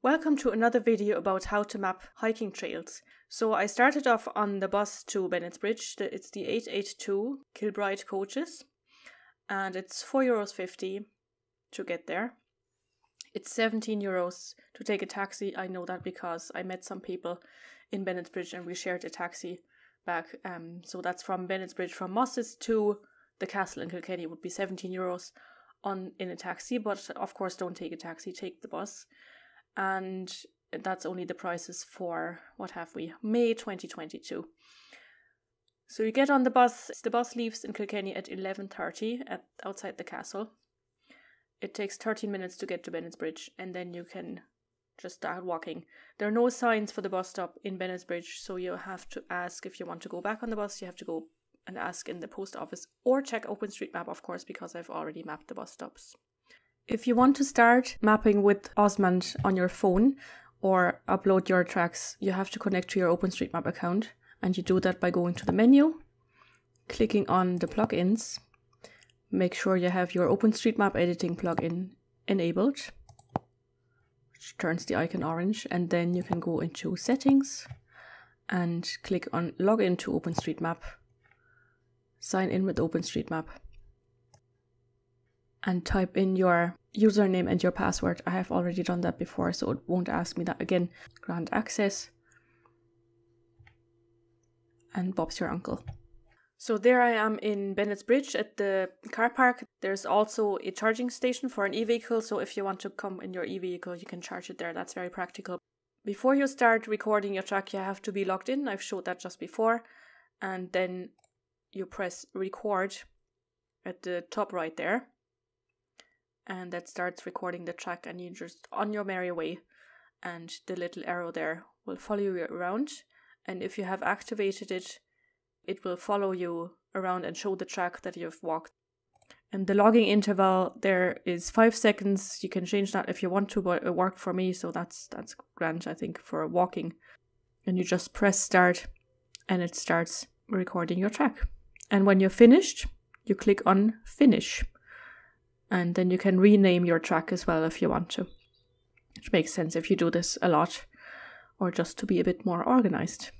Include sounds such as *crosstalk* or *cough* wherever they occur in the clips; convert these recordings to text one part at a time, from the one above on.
Welcome to another video about how to map hiking trails. So I started off on the bus to Bennettsbridge. It's the 882 Kilbride coaches and it's 4 euros 50 to get there. It's 17 euros to take a taxi. I know that because I met some people in Bennettsbridge and we shared a taxi back. Um, so that's from Bennettsbridge from Mosse's to the castle in Kilkenny would be 17 euros on in a taxi, but of course don't take a taxi, take the bus and that's only the prices for what have we May 2022. So you get on the bus. The bus leaves in Kilkenny at 11:30 at outside the castle. It takes 13 minutes to get to Bennettsbridge, and then you can just start walking. There are no signs for the bus stop in Bennettsbridge, so you have to ask if you want to go back on the bus. You have to go and ask in the post office or check OpenStreetMap, of course, because I've already mapped the bus stops. If you want to start mapping with OSMAnd on your phone or upload your tracks, you have to connect to your OpenStreetMap account. And you do that by going to the menu, clicking on the plugins, make sure you have your OpenStreetMap editing plugin enabled, which turns the icon orange, and then you can go into settings and click on login to OpenStreetMap, sign in with OpenStreetMap and type in your username and your password. I have already done that before, so it won't ask me that again. Grant access. And Bob's your uncle. So there I am in Bennettsbridge at the car park. There's also a charging station for an e-vehicle, so if you want to come in your e-vehicle, you can charge it there. That's very practical. Before you start recording your track, you have to be logged in. I've showed that just before. And then you press record at the top right there and that starts recording the track and you're just on your merry way. And the little arrow there will follow you around. And if you have activated it it will follow you around and show the track that you've walked. And the logging interval there is five seconds. You can change that if you want to but it worked for me so that's that's grand i think for walking. And you just press start and it starts recording your track. And when you're finished you click on finish and then you can rename your track as well if you want to. Which makes sense if you do this a lot or just to be a bit more organized.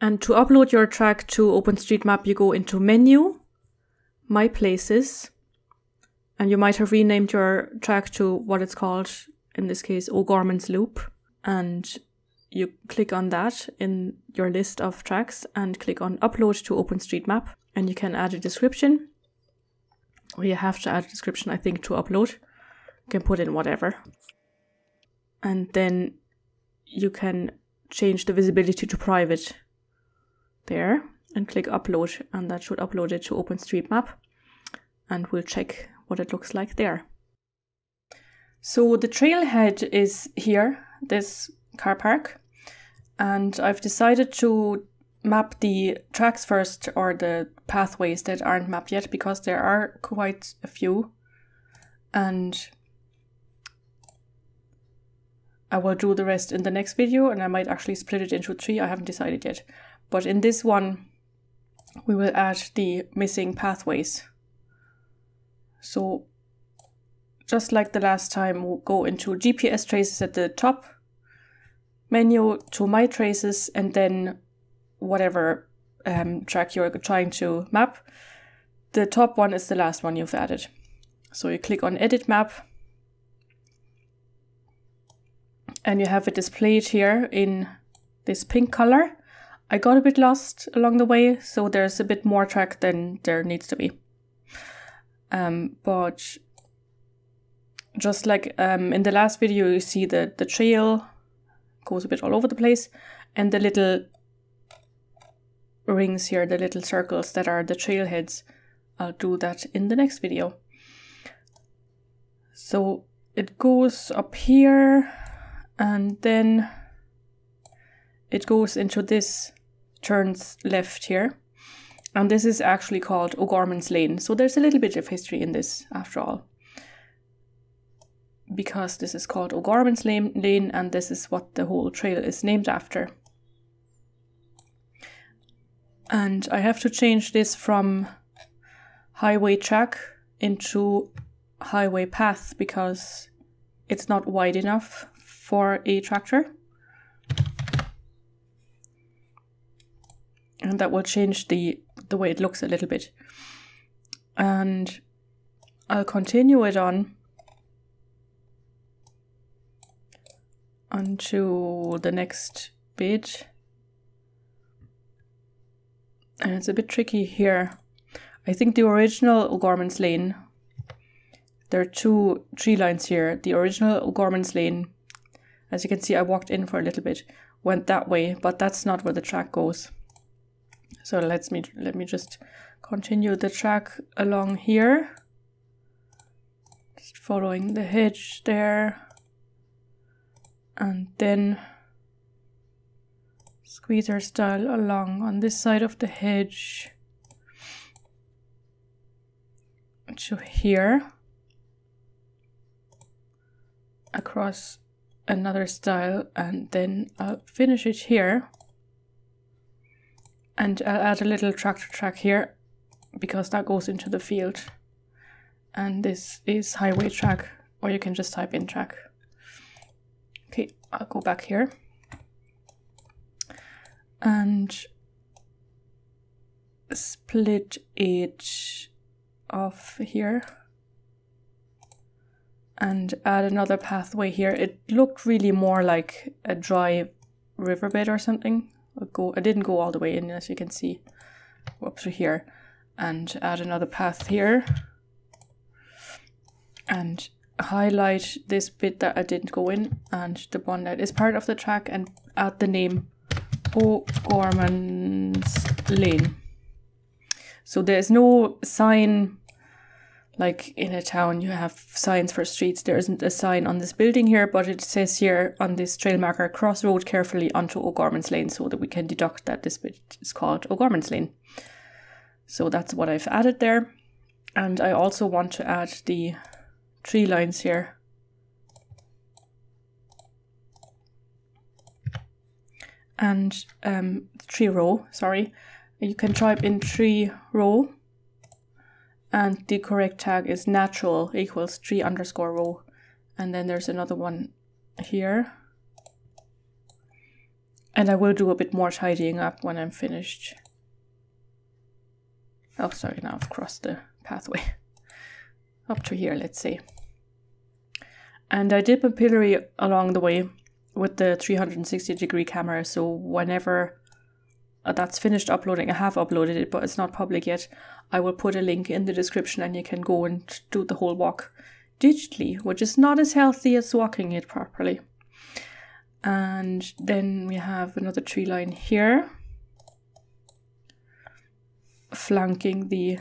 And to upload your track to OpenStreetMap, you go into Menu, My Places, and you might have renamed your track to what it's called, in this case, O'Gorman's Loop. And you click on that in your list of tracks and click on Upload to OpenStreetMap. And you can add a description you have to add a description, I think, to upload. You can put in whatever. And then you can change the visibility to private there and click upload and that should upload it to OpenStreetMap and we'll check what it looks like there. So the trailhead is here, this car park, and I've decided to map the tracks first or the pathways that aren't mapped yet because there are quite a few and I will do the rest in the next video and I might actually split it into three, I haven't decided yet. But in this one we will add the missing pathways. So just like the last time, we'll go into GPS traces at the top, menu to my traces and then whatever um, track you're trying to map. The top one is the last one you've added. So you click on Edit Map, and you have it displayed here in this pink color. I got a bit lost along the way, so there's a bit more track than there needs to be. Um, but just like um, in the last video, you see that the trail goes a bit all over the place, and the little rings here, the little circles that are the trailheads. I'll do that in the next video. So it goes up here and then it goes into this, turns left here. And this is actually called O'Gorman's Lane. So there's a little bit of history in this after all. Because this is called O'Gorman's Lane, and this is what the whole trail is named after. And I have to change this from highway track into highway path because it's not wide enough for a tractor. And that will change the, the way it looks a little bit. And I'll continue it on onto the next bit. And it's a bit tricky here. I think the original O'Gorman's Lane, there are two tree lines here. The original O'Gorman's Lane, as you can see, I walked in for a little bit, went that way, but that's not where the track goes. So let's me let me just continue the track along here. Just following the hedge there and then squeezer stile along on this side of the hedge. To here across another stile and then I'll finish it here. And I'll add a little tractor track here because that goes into the field. And this is highway track or you can just type in track. Okay, I'll go back here. And split it off here. And add another pathway here. It looked really more like a dry riverbed or something. I'll go, I didn't go all the way in, as you can see, up to here. And add another path here. And highlight this bit that I didn't go in and the one that is part of the track and add the name O'Gorman's Lane. So there's no sign like in a town you have signs for streets. There isn't a sign on this building here, but it says here on this trail marker, cross road carefully onto O'Gorman's Lane so that we can deduct that this bit is called O'Gorman's Lane. So that's what I've added there. And I also want to add the tree lines here. And um, tree row, sorry. You can type in tree row and the correct tag is natural equals tree underscore row. And then there's another one here. And I will do a bit more tidying up when I'm finished. Oh, sorry, now I've crossed the pathway. *laughs* Up to here, let's say. And I did Mapillary along the way with the 360 degree camera. So whenever uh, that's finished uploading, I have uploaded it, but it's not public yet. I will put a link in the description and you can go and do the whole walk digitally, which is not as healthy as walking it properly. And then we have another tree line here, flanking the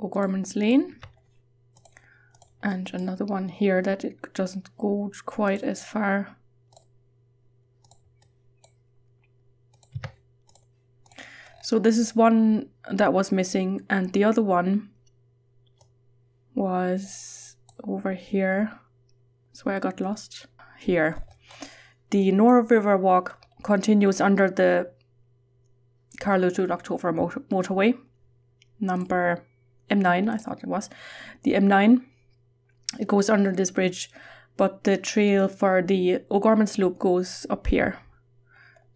O'Gorman's Lane and another one here that it doesn't go quite as far. So this is one that was missing and the other one was over here. That's where I got lost. Here. The Nore River Walk continues under the Carlow to October motor motorway. Number M9, I thought it was. The M9 it goes under this bridge, but the trail for the O'Gorman's Loop goes up here.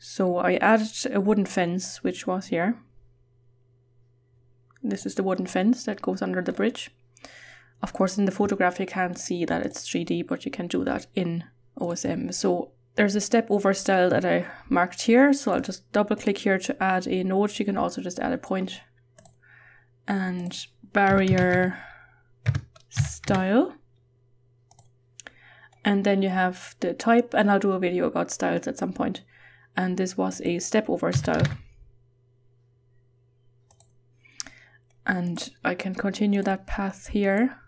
So I added a wooden fence, which was here. This is the wooden fence that goes under the bridge. Of course, in the photograph, you can't see that it's 3D, but you can do that in OSM. So there's a step over stile that I marked here. So I'll just double click here to add a node. You can also just add a point and barrier stile. And then you have the type, and I'll do a video about stiles at some point. And this was a step over stile. And I can continue that path here.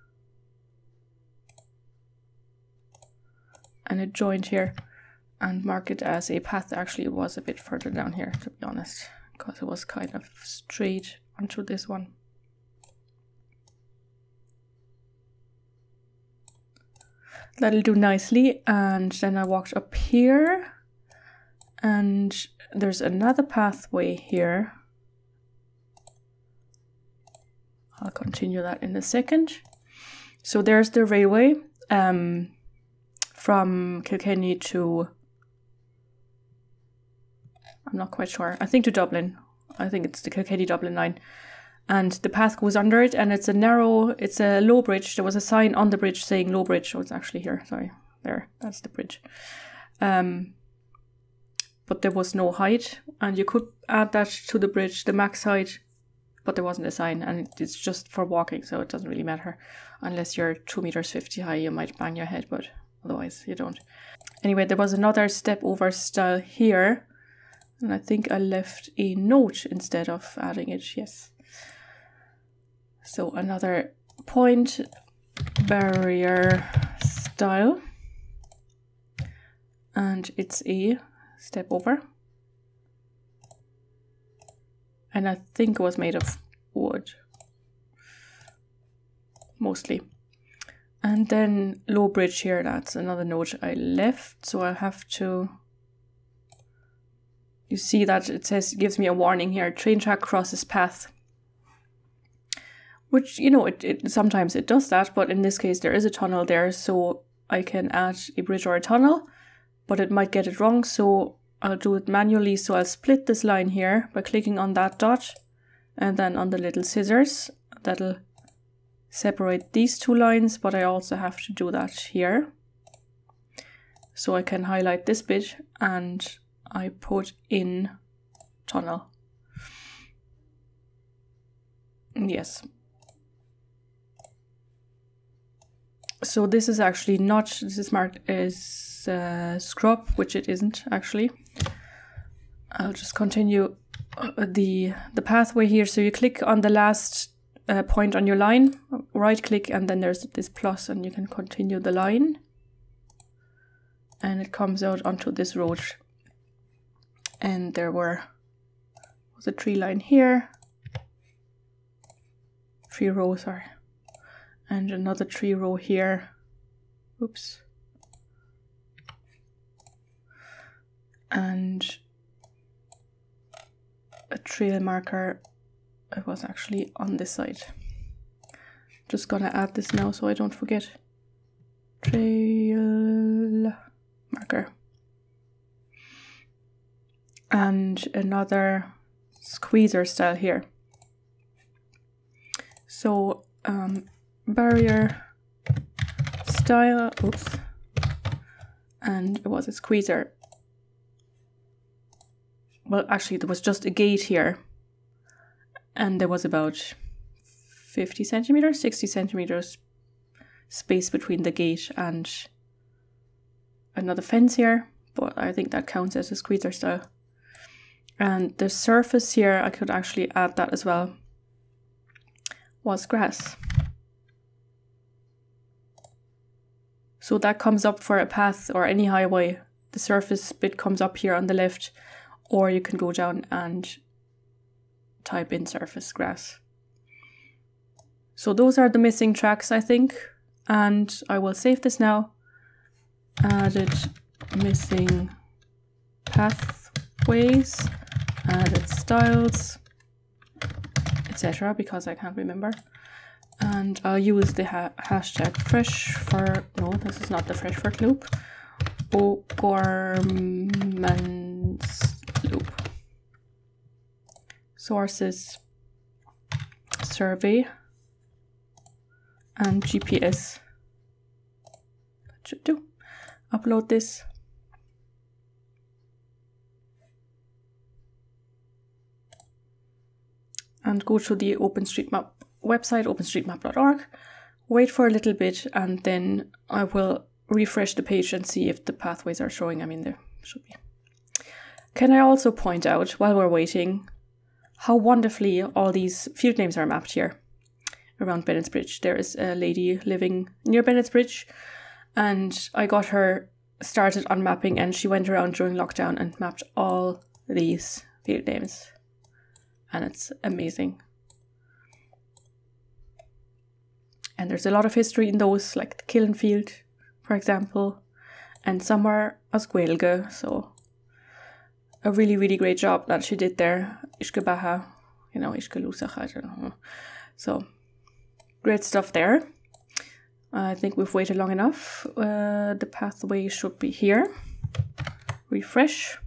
And it joined here and mark it as a path. Actually, it was a bit further down here, to be honest, because it was kind of straight onto this one. that'll do nicely. And then I walked up here and there's another pathway here. I'll continue that in a second. So there's the railway um, from Kilkenny to. I'm not quite sure. I think to Dublin. I think it's the Kilkenny Dublin line. And the path goes under it, and it's a narrow, it's a low bridge. There was a sign on the bridge saying low bridge. Oh, it's actually here. Sorry. There. That's the bridge. Um, but there was no height, and you could add that to the bridge, the max height, but there wasn't a sign, and it's just for walking, so it doesn't really matter. Unless you're 2 meters 50 high, you might bang your head, but otherwise you don't. Anyway, there was another step over stile here, and I think I left a note instead of adding it, yes. So another point barrier stile and it's a step over. And I think it was made of wood. Mostly. And then low bridge here that's another note I left so I have to you see that it says gives me a warning here train track crosses path. Which you know it, it sometimes it does that but in this case there is a tunnel there so I can add a bridge or a tunnel but it might get it wrong so I'll do it manually. So I'll split this line here by clicking on that dot and then on the little scissors that'll separate these two lines but I also have to do that here. So I can highlight this bit and I put in tunnel. Yes so this is actually not this is marked as uh, scrub, which it isn't actually. I'll just continue uh, the the pathway here. So you click on the last uh, point on your line, right click, and then there's this plus, and you can continue the line. And it comes out onto this road. And there were was a tree line here, tree row, sorry, and another tree row here. Oops. and a trail marker. It was actually on this side. Just gonna add this now so I don't forget. Trail marker. And another squeezer stile here. So um, barrier stile oops and it was a squeezer well, actually, there was just a gate here, and there was about 50 centimeters, 60 centimeters space between the gate and another fence here, but I think that counts as a squeezer stile. And the surface here, I could actually add that as well, was grass. So that comes up for a path or any highway. The surface bit comes up here on the left or you can go down and type in surface grass. So those are the missing tracks, I think, and I will save this now. Added missing pathways, added stiles, etc. because I can't remember. And I'll use the ha hashtag Freshford, no, this is not the Freshford loop. O'Gorman's loop. Sources, survey, and GPS. That should do. Upload this. And go to the OpenStreetMap website, openstreetmap.org. Wait for a little bit and then I will refresh the page and see if the pathways are showing. I mean, there should be. Can I also point out, while we're waiting, how wonderfully all these field names are mapped here around Bennettsbridge. There is a lady living near Bennettsbridge, and I got her started on mapping, and she went around during lockdown and mapped all these field names, and it's amazing. And there's a lot of history in those, like the Kiln Field, for example, and some are Oscuelga, so a really, really great job that she did there. Ishkabaha, you know, Ishkalusach, I don't know. So, great stuff there. I think we've waited long enough. Uh, the pathway should be here. Refresh.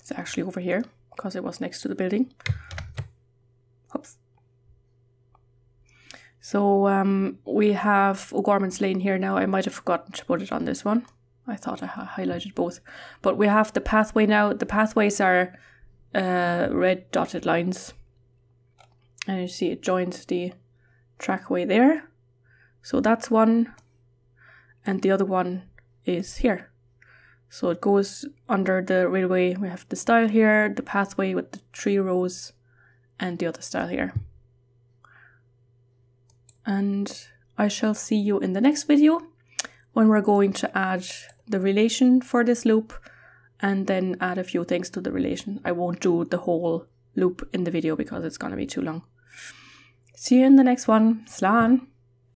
It's actually over here because it was next to the building. Oops. So um, we have O'Gorman's Lane here now. I might have forgotten to put it on this one. I thought I highlighted both. But we have the pathway now. The pathways are uh, red dotted lines. And you see it joins the trackway there. So that's one. And the other one is here. So it goes under the railway. We have the stile here, the pathway with the three rows, and the other stile here. And I shall see you in the next video when we're going to add the relation for this loop and then add a few things to the relation. I won't do the whole loop in the video because it's going to be too long. See you in the next one. Slan!